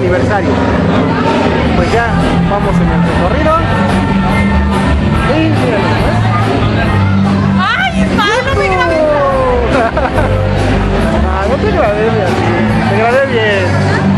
aniversario. Pues ya vamos en el recorrido. Y miren, ¡Ay, no me grabé! ah, no te grabé bien, te grabé bien.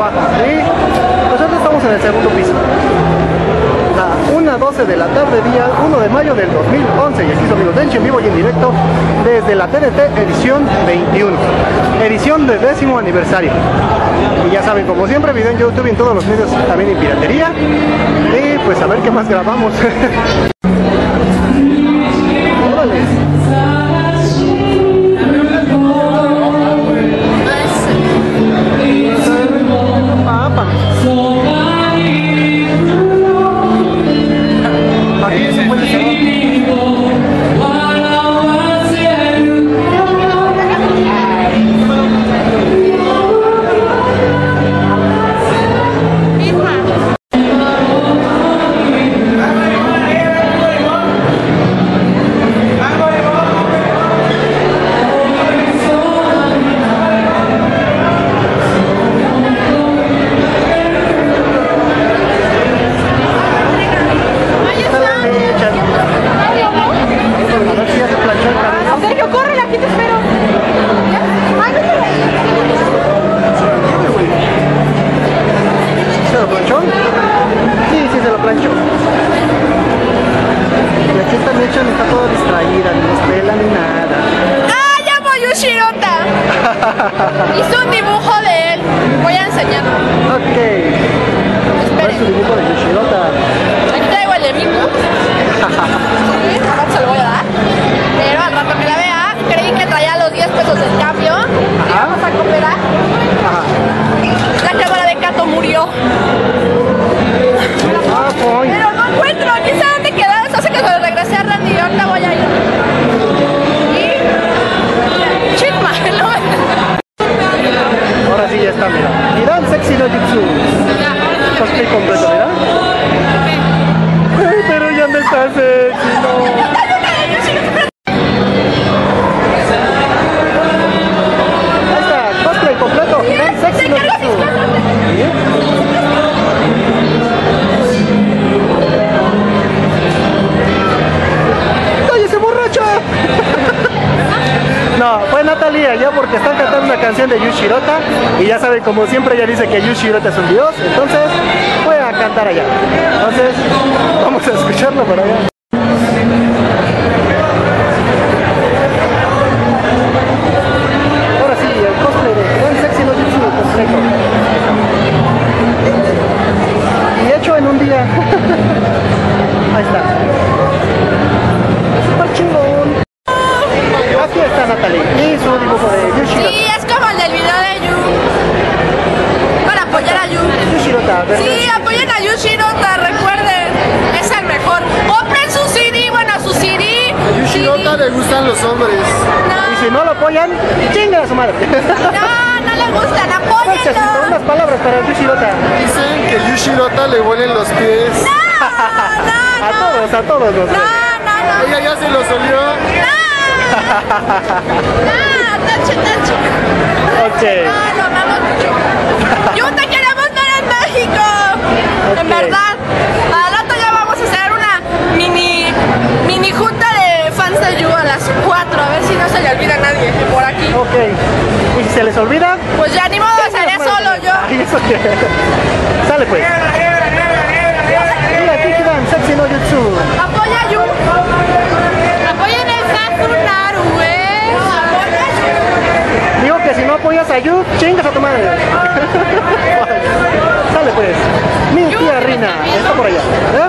Abajo. Y nosotros estamos en el segundo piso. A 1.12 de la tarde, día 1 de mayo del 2011. Y aquí su amigo Denchi en vivo y en directo desde la TNT edición 21. Edición de décimo aniversario. Y ya saben, como siempre, video en YouTube y en todos los medios también en piratería. Y pues a ver qué más grabamos. está toda distraída, ni nos pela ni nada. ¡Ah, llamo a Yushirota! Hizo un dibujo de él. Voy a enseñarlo. Ok. ¿Cuál es su Esperen. dibujo de Yoshirota? Aquí traigo el de Miku. Sí, se lo voy a dar. Pero al rato que la vea, creí que traía los 10 pesos del cambio. De Yushirota y ya saben, como siempre ella dice que Yushirota es un dios, entonces fue a cantar allá. Entonces, vamos a escucharlo por allá. Ahora sí, el cosplay de Gran Sexy no Jutsu completo. Los hombres. Y si no lo apoyan, chinga a su madre. No, no le gustan, apóyenlo. unas palabras para Yushirota. Dicen que Yushirota le huelen los pies. A todos, a todos los No, no, no. Ella ya se lo solió. Ah, tache, tache. Ok. No, amamos mucho. Yu, te queremos ver en México. En Ok. verdad. Al rato ya vamos a hacer una mini, mini junta de fans de Yu a las 4. A ver si no se le olvida a nadie por aquí. Ok. ¿Y si se les olvida? Pues ya ni modo, seré solo yo. Ay, eso que- Sale pues. Mira, aquí quedan sexy no jutsu. Apoya Yu. Apoyen el Sasunaru, eh. Apoya a Yu. Digo que si no apoyas a Yu, chingas a tu madre. Sale pues. Mi tía Rina está por allá. ¿eh?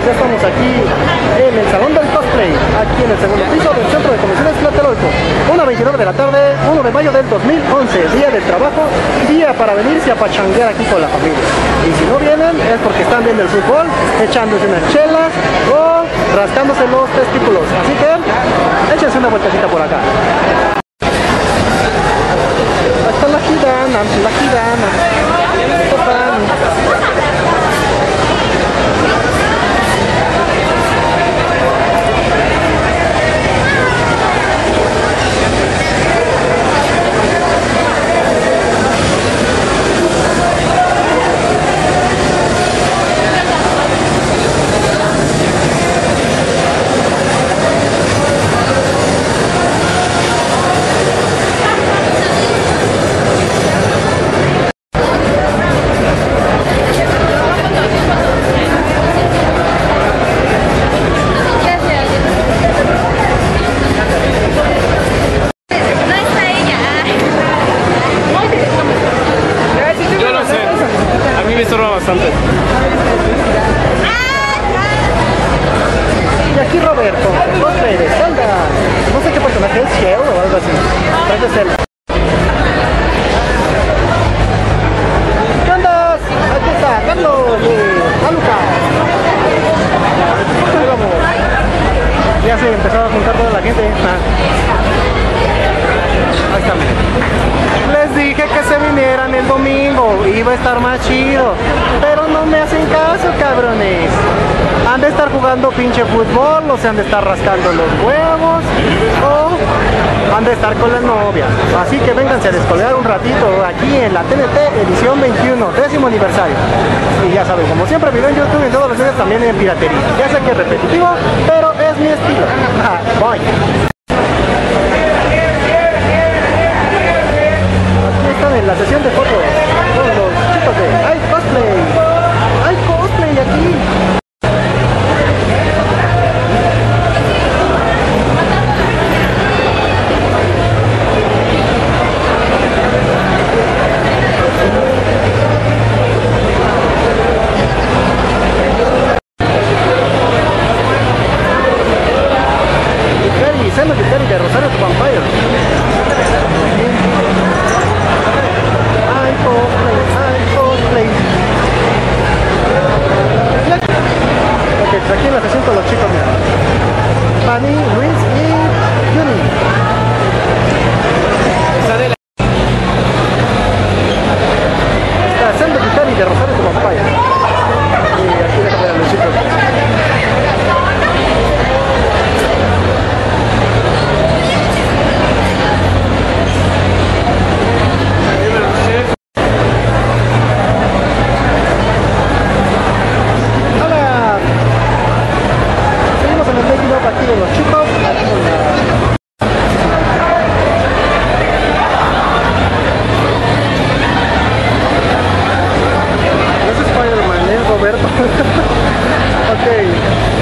Pues ya estamos aquí en el Salón del Cosplay, aquí en el segundo piso del Centro de Convenciones Tlatelolco. Una 29 de la tarde, 1 de mayo del 2011, día del trabajo, día para venirse a pachanguear aquí con la familia. Y si no vienen es porque están viendo el fútbol, echándose unas chelas o rascándose los testículos. Así que échense una vueltecita por acá. Aquí Roberto, cosplay de Zelda. No sé qué personaje es, Shell o algo así. ¿Qué andas? Aquí está Carlos de. Ya se empezó a juntar toda la gente. Ah. Les dije que se vinieran el domingo, iba a estar más chido, pero no me hacen caso, cabrones. Han de estar jugando pinche fútbol, o se han de estar rascando los huevos, o han de estar con las novias. Así que vénganse a descolgar un ratito aquí en la TNT edición 21, décimo aniversario. Y ya saben, como siempre, video en YouTube y todos los videos también en piratería. Ya sé que es repetitivo, pero es mi estilo. Bye. En la sesión de fotos. Todos los chicos de ¡Ay, No es Spider-Man, es Roberto. ok.